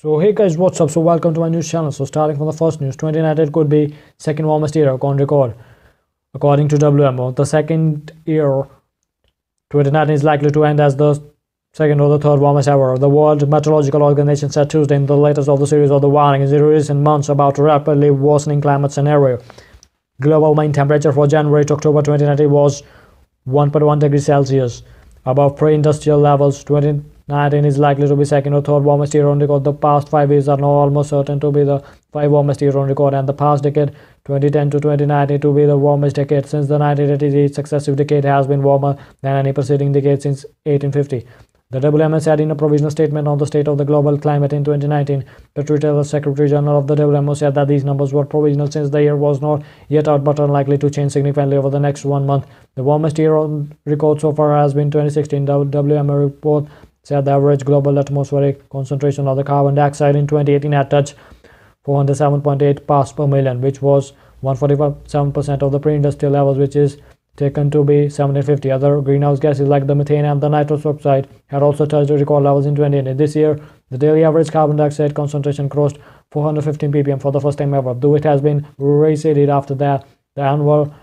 So hey guys, what's up? So welcome to my news channel. So starting from the first news, 2019 could be second warmest year on record. According to WMO, the second year 2019 is likely to end as the second or the third warmest ever. The World Meteorological Organization said Tuesday in the latest of the series of the warnings in recent months about rapidly worsening climate scenario. Global mean temperature for January to October 2019 was 1.1 degrees Celsius above pre-industrial levels. 20 19 is likely to be second or third warmest year on record. The past five years are now almost certain to be the five warmest year on record, and the past decade, 2010 to 2019, to be the warmest decade since the 1980s. successive decade has been warmer than any preceding decade since 1850. The WMO said in a provisional statement on the state of the global climate in 2019. the Twitter Secretary General of the WMO, said that these numbers were provisional since the year was not yet out but unlikely to change significantly over the next one month. The warmest year on record so far has been 2016. The WMO report said the average global atmospheric concentration of the carbon dioxide in 2018 had touched 407.8 parts per million, which was 147% of the pre-industrial levels, which is taken to be 750. Other greenhouse gases like the methane and the nitrous oxide had also touched record levels in 2018. This year, the daily average carbon dioxide concentration crossed 415 ppm for the first time ever, though it has been receded after that. The annual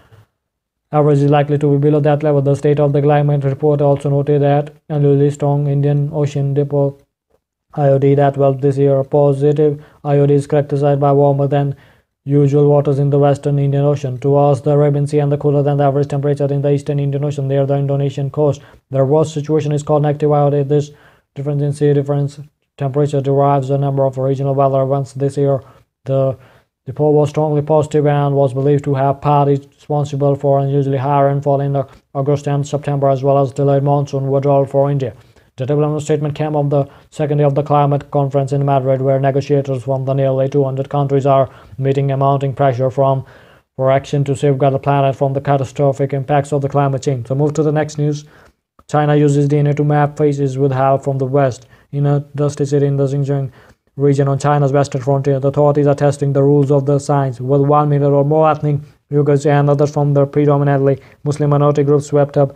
average is likely to be below that level. The State of the Climate report also noted that unusually strong Indian Ocean dipole IOD that well this year. Positive IOD is characterized by warmer than usual waters in the western Indian Ocean. Towards the Arabian Sea and the cooler than the average temperature in the eastern Indian Ocean near the Indonesian coast. The worst situation is called negative IOD. This difference in sea difference temperature derives a number of regional weather events this year. The the poll was strongly positive and was believed to have partly responsible for unusually high rainfall in August and September as well as delayed monsoon withdrawal for India. The WMO statement came on the second day of the climate conference in Madrid, where negotiators from the nearly 200 countries are meeting a mounting pressure from for action to safeguard the planet from the catastrophic impacts of the climate change. So move to the next news. China uses DNA to map faces with help from the West. In a dusty city in the Xinjiang region on China's western frontier. The authorities are testing the rules of the science, with one million or more ethnic Uyghurs and others from the predominantly Muslim minority groups swept up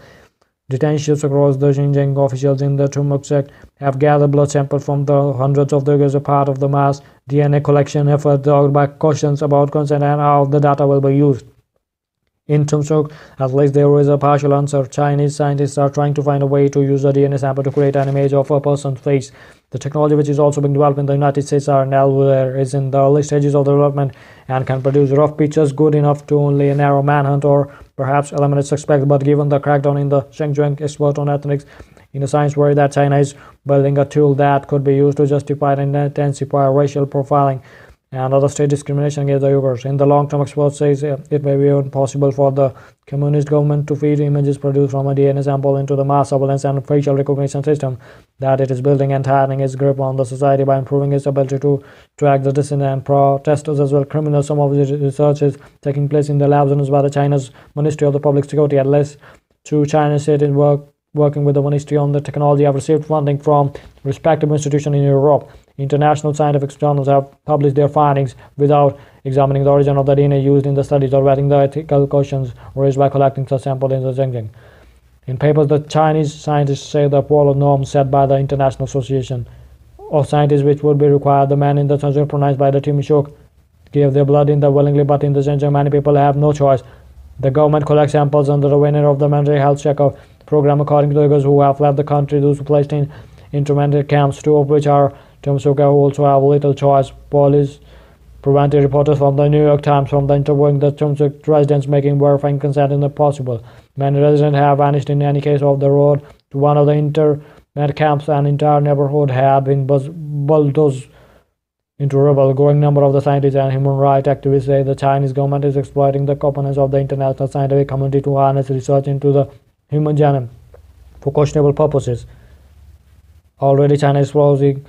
detentions across the Xinjiang. Officials in the Tumuk sect have gathered blood samples from the hundreds of Uyghurs as part of the mass DNA collection effort, dogged by questions about consent and how the data will be used. In Tumsuk, at least there is a partial answer. Chinese scientists are trying to find a way to use a DNA sample to create an image of a person's face. The technology, which is also being developed in the United States, are now is in the early stages of development and can produce rough pictures good enough to only narrow manhunt or perhaps eliminate suspects. But given the crackdown in the Xinjiang expert on ethnics in the science worry that China is building a tool that could be used to justify and intensify racial profiling and other state discrimination against the Uyghurs. In the long term, experts say uh, it may be even possible for the communist government to feed images produced from a DNA sample into the mass surveillance and facial recognition system that it is building and tightening its grip on the society by improving its ability to track the dissident and protesters as well criminals. Some of the research is taking place in the labs and by the China's Ministry of the Public Security. At least two Chinese state work working with the Ministry on the Technology have received funding from respective institutions in Europe. International scientific journals have published their findings without examining the origin of the DNA used in the studies or vetting the ethical questions raised by collecting such samples in the Xinjiang. In papers, the Chinese scientists say the polar norms set by the International Association of Scientists, which would be required, the men in the Xinjiang pronounced by the Timishok gave their blood in the willingly, but in the Xinjiang, many people have no choice. The government collects samples under the winner of the mandatory health checkup program, according to those who have left the country, those placed in intermediate camps, two of which are Tomsuka also have little choice. Police prevented reporters from the New York Times from interviewing the Tomsuk residents, making verifying consent impossible. Many residents have vanished in any case of the road to one of the internment camps. An entire neighborhood had been bulldozed into rubble. Growing number of the scientists and human rights activists say the Chinese government is exploiting the components of the international scientific community to harness research into the human genome for questionable purposes. Already, China is closing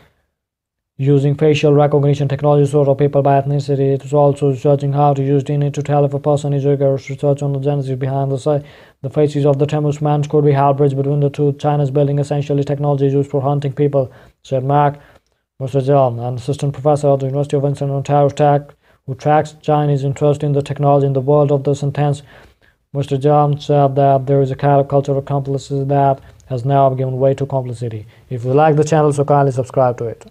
using facial recognition technology to sort of people by ethnicity. It is also researching how to use DNA to tell if a person is Uyghur. Research on the genesis behind the, site. the faces of the Tamus man could be hard bridge between the two. China is building essentially technology used for hunting people, said Mark Munsterhjelm, an assistant professor at the University of Vincent Ontario Tech, who tracks Chinese interest in the technology in the world of the sentence. Mr. John said that there is a kind of cultural complicity that has now given way to complicity. If you like the channel, so kindly subscribe to it.